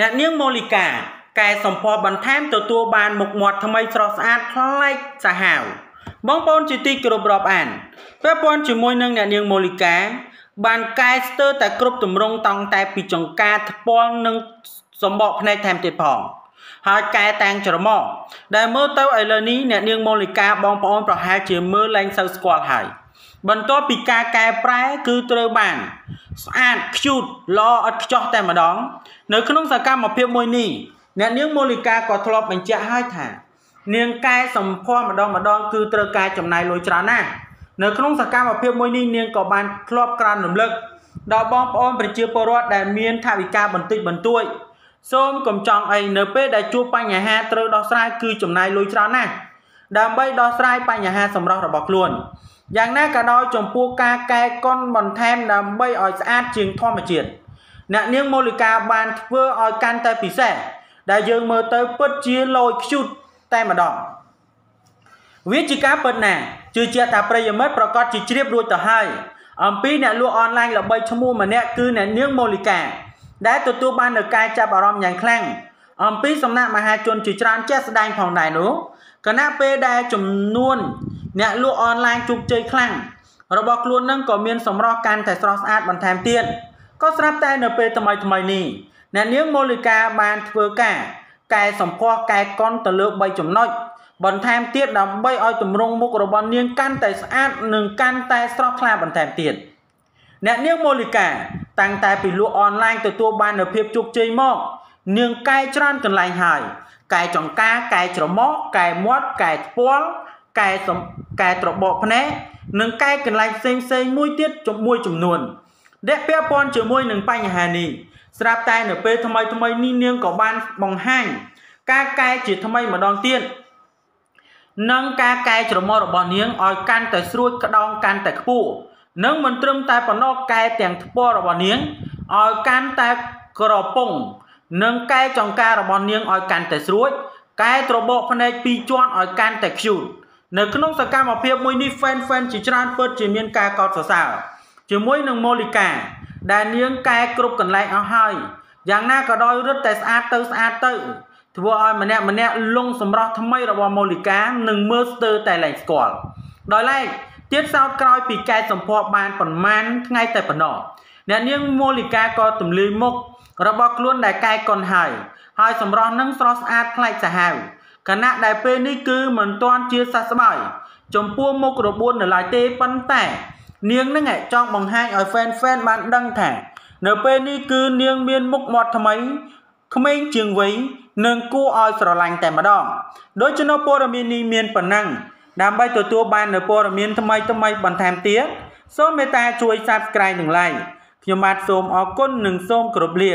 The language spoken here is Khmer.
អ្នកនាងម៉ូលីកាកែសម្ផស្សបន្ថែមទទួលបានមុខមាត់ថ្មីស្រស់ស្អាតប្លែកសាហាវបងប្អូនជាទីគោរពរាប់អានពាក់ព័ន្ធជាមួយនឹងអ្នកនាងម៉ូលីកា បានកែស្ទើរតែគ្រប់ទម្រង់តង់តែពីចង្ការថ្ពាល់និងសម្បកភ្នែកថែមទៀតផងហើយកែតាំងច្រមុះដែលមើលទៅឥឡូវនេះអ្នកនាងម៉ូលីកាបងប្អូនប្រហែលជាមើលលែងសូវស្គាល់ហើយបន្ទាប់ពីការកែប្រែគឺត្រូវបាន ស្អាត cute ល្អឥតខ្ចោះតែម្ដង នៅក្នុងសកម្មភាពមួយនេះអ្នកនាងម៉ូលីកាក៏ធ្លាប់បញ្ជាក់ហើយថា នាងកែសម្ផស្សម្ដងម្ដងគឺត្រូវការចំណាយលុយច្រើនណាស់នៅក្នុងសកម្មភាពមួយនេះនាងក៏បានធ្លាប់ក្រើនរំលឹកដល់បងប្អូនប្រជាពលរដ្ឋដែលមានថវិកាបន្តិចបន្តួចសូមកុំចង់អីនៅពេលដែលជួបបញ្ហាត្រូវដោះស្រាយគឺចំណាយលុយច្រើនណាស់ដើម្បីដោះស្រាយបញ្ហាសម្រស់របស់ខ្លួន យ៉ាងណាក៏ដោយចំពោះការកែកុនបន្ថែមដើម្បីឲ្យស្អាតជាងធម្មជាតិអ្នកនាងម៉ូលីកាបានធ្វើឲ្យកាន់តែពិសេសដែលយើងមើលទៅពិតជាលយខ្ជូតតែម្ដងវាជាការពិតណាស់ជឿជាក់ថាប្រិយមិត្តប្រកាសជាជ្រាបរួចទៅហើយអំពីអ្នកលក់អនឡាញល្បីឈ្មោះម្នាក់គឺអ្នកនាងម៉ូលីកាដែលទទួលបាននូវការចាប់អារម្មណ៍យ៉ាងខ្លាំងអំពីសំណាក់មហាជនជាច្រើនចេះស្ដែងផងដែរនោះគណៈពេលដែលចំនួន អ្នកលក់អនឡាញជោគជ័យខ្លាំងរបស់ខ្លួននឹងក៏មានសម្រស់កាន់តែស្រស់ស្អាតបន្ថែមទៀតក៏ស្រាប់តែនៅពេលថ្មីថ្មីនេះអ្នកនាងម៉ូលីកាបានធ្វើការកែសម្ផស្សកែកុនទៅលើ3ចំណុចបន្ថែមទៀតដើម្បីឲ្យទម្រង់មុខរបស់នាងកាន់តែស្អាតនិងកាន់តែស្រស់ថ្លាបន្ថែមទៀតអ្នកនាងម៉ូលីកាតាំងតែពីលក់អនឡាញទទួលបាននូវភាពជោគជ័យមកនាងកែច្រើនកន្លែងហើយកែចង្ការកែច្រមុះកែមាត់កែថ្ពាល់ កែកែត្របកភ្នែកនិងកែកន្លែងផ្សេងផ្សេងមួយទៀតជាមួយចំនួនដែលពាក់ព័ន្ធជាមួយនឹងបញ្ហានេះស្រាប់តែនៅពេលថ្មីថ្មីនេះនាងក៏បានបង្ហាញការកែជាថ្មីម្ដងទៀតនិងការកែច្រមុះរបស់នាងឲ្យកាន់តែស្រួចក្តោងកាន់តែខ្ពស់និងមិនត្រឹមតែប៉ុណ្ណោះកែទាំងថ្ពាល់របស់នាងឲ្យកាន់តែក្រពងនិងកែចង្ការរបស់នាងឲ្យកាន់តែស្រួចកែត្របកភ្នែកពីរជាន់ឲ្យកាន់តែ cute នៅក្នុងសកម្មភាពមួយនេះ fan fan ជាច្រើនពិតជាមានការកោតសរសើរជាមួយនឹងម៉ូលីកា ដែលនាងកែគ្រប់កន្លែងអស់ហើយយ៉ាងណាក៏ដោយរឹតតែស្អាតទៅស្អាតទៅធ្វើឲ្យម្នាក់ម្នាក់លងសម្រស់ថ្មីរបស់ម៉ូលីកានឹងមើលស្ទើរតែលែងស្គាល់ដោយឡែកទៀតសោតក្រោយពីកែសម្ផស្សបានប្រមាណថ្ងៃតែប៉ុណ្ណោះអ្នកនាងម៉ូលីកាក៏ទម្លាយមុខរបស់ខ្លួនដែលកែកុនហើយហើយសម្រស់នឹងស្រស់ស្អាតប្លែកសាហាវ ខណៈដែលពេលនេះគឺមិនទាន់ជាសះស្បើយចំពោះមុខរបួននៅឡើយទេប៉ុន្តែ នាងនឹងចង់បង្ហាញឲ្យ fan fan បានដឹងថា នៅពេលនេះគឺនាងមានមុខមាត់ថ្មីក្មេងជាងវ័យនិងគួរឲ្យស្រឡាញ់តែម្ដងដូច្នោះព័ត៌មាននេះមានប៉ុណ្ណឹងដើម្បីទទួលបាននូវព័ត៌មានថ្មីថ្មីបន្ថែមទៀតសូមមេត្តាជួយ Subscribe និង Like ខ្ញុំបាទសូមអរគុណនិងសូមគោរពលា